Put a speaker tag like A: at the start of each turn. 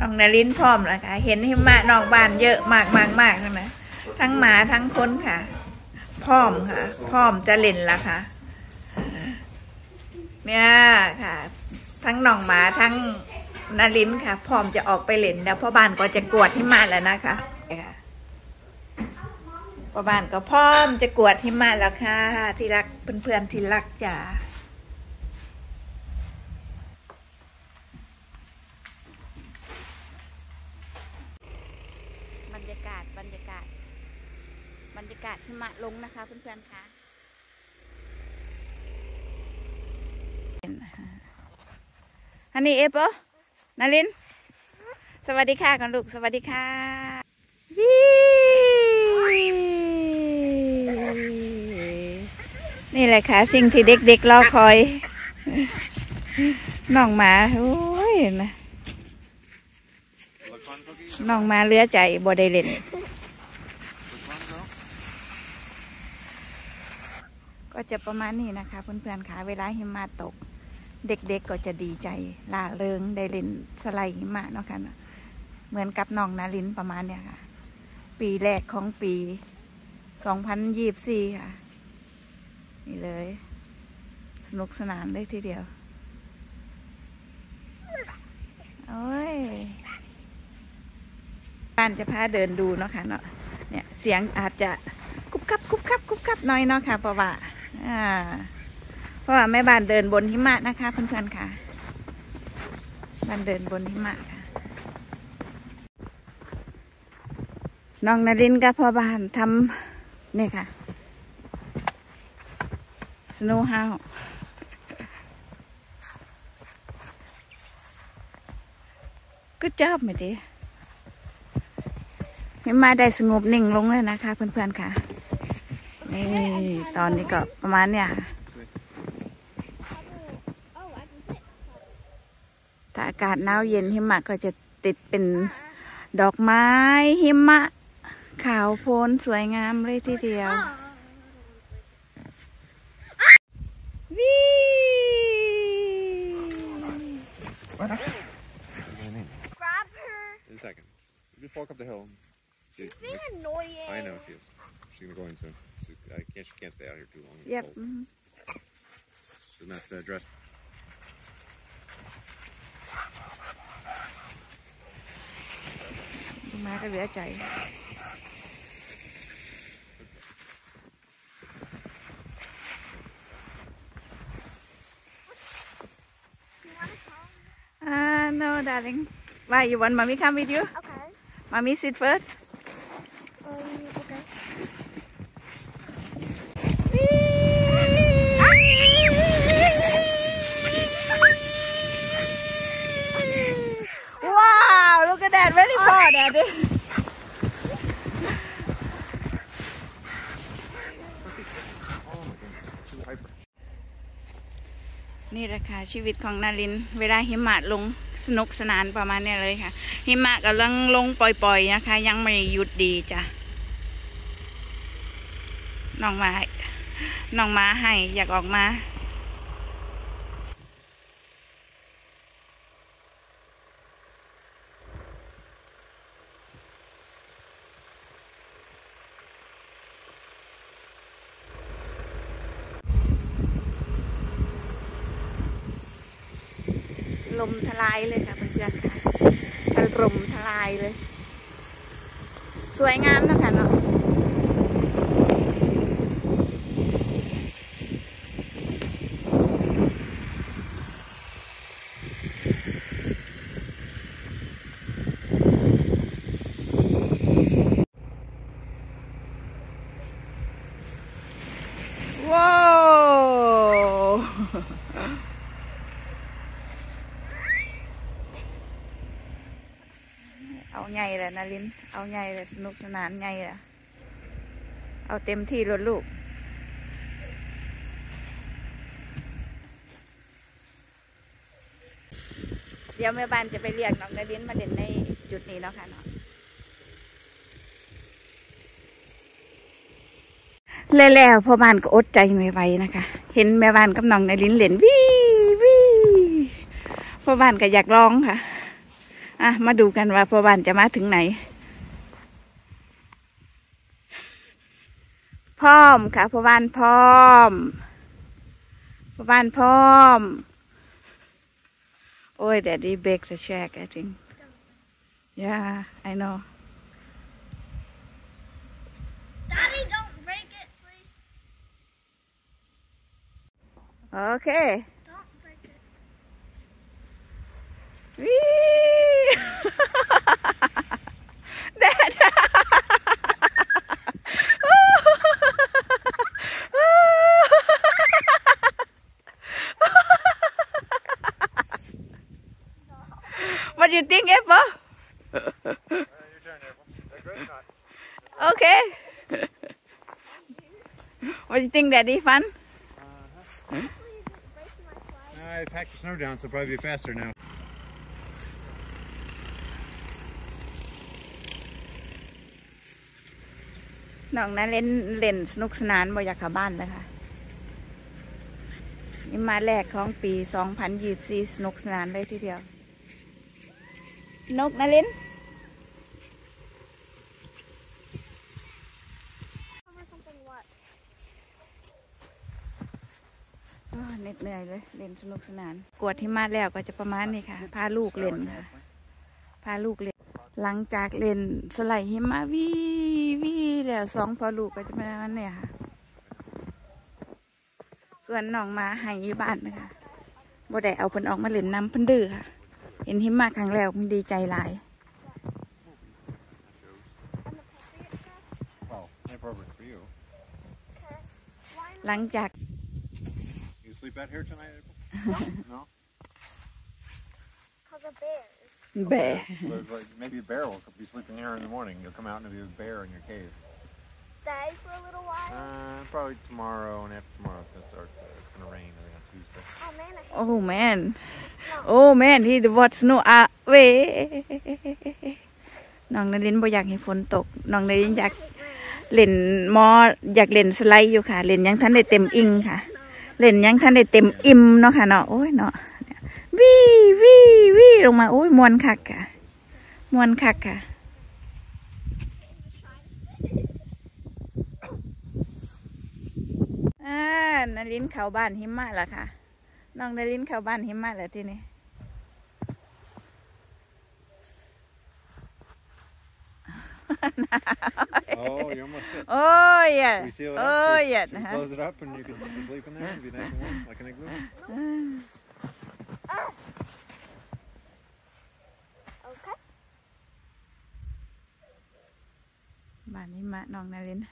A: น้องนารินพร้อมแล้วค่ะ เห็นหิมะนอกบ้านเยอะมากมากมากนะทั้งหมาทั้งคนค่ะ พร้อมค่ะ พร้อมจะเล่นละค่ะ เนี่ยค่ะ ทั้งน้องหมาทั้งนารินค่ะ พร้อมจะออกไปเล่นแล้วพ่อบ้านก็จะกวดหิมะแล้วนะคะค่ะพ่อบ้านก็พร้อมจะกวดหิมะแล้วค่ะ ที่รักเพื่อนๆที่รักจ้า บรรยากาศบรรยากาศ บรรยากาศหิมะลงนะคะเพื่อนๆคะฮันนี่เอฟอนาริน สวัสดีค่ะกันลูก สวัสดีค่ะวินี่แหละค่ะ สิ่งที่เด็กๆรอคอยน้องหมาโอ้ยนะน้องมาเลือใจบ่ได้เล่น จะประมาณนี้นะคะเพื่อนๆค่ะเวลาหิมะตก เด็กๆก็จะดีใจล่าเริงได้เล่นสไลด์หิมะเนาะคะเนาะเหมือนกับน้องนาลินประมาณเนี้ยค่ะ ปีแรกของปี 2024 ค่ะ นี่เลย สนุกสนานเลยทีเดียวโอ้ยบ้านจะพาเดินดูเนาะค่ะเนาะเนี่ยเสียงอาจจะกุบกับกุบกับกุบกับน้อยเนาะค่ะเพราะว่า เพราะว่าแม่บ้านเดินบนหิมะนะคะเพื่อนๆค่ะ บ้านเดินบนหิมะค่ะ น้องนารินกับพ่อบ้านทำนี่ค่ะ สโนว์เฮาก็จอบไม่ดีให้มาได้สงบนิ่งลงเลยนะคะ เพื่อนๆค่ะ นี่ตอนนี้ก็ประมาณเนี่ยค่ะถ้าอากาศหนาวเย็นหิมะก็จะติดเป็นดอกไม้หิมะ ขาวโพลนสวยงามเลยทีเดียววิ
B: Grab her.
C: In a second. You just walk up the hill. See,
B: She's being annoying.
C: I know she is. She's gonna go in soon. She, I can't. She can't stay out here too long. It's
A: เย็บ
C: cold.
A: อืม
C: Doesn't have to dress.
A: ดูมาก็เหลือใจอ่า no darling why you want mommy come with you
B: Okay.
A: mommy sit first นี่แหละค่ะชีวิตของนาริน เวลาหิมะลงสนุกสนานประมาณนี้เลยค่ะ หิมะกำลังลงปล่อยๆนะคะ ยังไม่หยุดดีจ้ะน้องมาน้องมาให้อยากออกมา ลมทลายเลยค่ะเพื่อนๆค่ะถล่มทลายเลย สวยงามนะคะเนาะว้า วเอาไงล่ะนารินเอาไงล่ะสนุกสนานไงล่ะเอาเต็มที่รถลูก เดี๋ยวแม่บ้านจะไปเรียกน้องนารินมาเด่นในจุดนี้เนาะค่ะเนาะแล้วๆพ่อบ้านก็อดใจไม่ไหวนะคะ เห็นแม่บ้านกับน้องนารินเล่นวิววิพ่อบ้านก็อยากร้องค่ะ อะมาดูกันว่าพ่อบ้านจะมาถึงไหน พร้อมค่ะพ่อบ้านพร้อมพ่อบ้านพร้อม โอ้ย Daddy baked the shack I think yeah I know
B: Daddy, don't break it, please.
A: okay
B: Don't break it.
A: วิ What do you think, Apple? Okay. what do you think, Daddy? Fun?
B: Breaking my flag.
C: I packed the snow down, so it'll probably be faster now.
A: น้องนั้นเล่นเล่นสนุกสนานบ่อยากกลับบ้านเลยค่ะนี่มาแรกของปี 2024 สนุกสนานเลยทีเดียวส นุกนะเล่น
B: Cover something wet.
A: อ้อเหน็ดเหนื่อยเลยเล่นสนุกสนาน กวดที่มาแล้วก็จะประมาณนี้ค่ะ พาลูกเล่นค่ะ พาลูกเล่น หลังจากเล่นสไลด์หิมะวีวีแล้วสองพอลูกก็จะมาวันเนี่ยค่ะ ส่วนน้องหมาใหายอยู่บ้านนะคะบ่ได้เอาเพิ่นออกมาเล่นน้ำเพิ่นดื้อค่ะ เห็นหิมะครั้งแรกเพิ่นดีใจหลาย
C: Well, inappropriate for you.
B: Why
A: หลังจาก
C: You sleep out here tonight, April? no?
B: Because of bears.
A: แบ
C: So it's like maybe a bear will be sleeping here in the morning. You'll come out and there'll be a bear in your cave.
B: Stay for a little while.
C: Uh, probably tomorrow and after tomorrow it's gonna start. Uh, it's gonna rain. I think on Tuesday.
B: Oh man, I hate
A: โอ้แมนโอ้แมนที่ what snow away น้องนรินบ่อยากให้ฝนตก น้องนรินอยากเล่นมออยากเล่นสไลด์อยู่ค่ะ เล่นยังท่านได้เต็มอิงค่ะ เล่นยังท่านได้เต็มอิ่มเนาะค่ะเนาะ โอ้ยเนาะวิวิวิลงมา โอ้ยมวนคักค่ะมวนคักค่ะ อ่านรินทร์เข้าบ้านหิมะแล้วค่ะ น้องนรินทร์เข้าบ้านหิมะแล้วทีนี้
C: Oh, you almost did.
A: โอ้ยอะ
C: We seal it
A: โอ้
C: up.
A: ย
C: so
A: อะ
C: you
A: นะ
C: can
A: ฮะ
C: close it up and you can sleep in there. It'll be nice and warm, like an igloo.
B: Okay.
A: บ้านหิมะน้องนรินทร์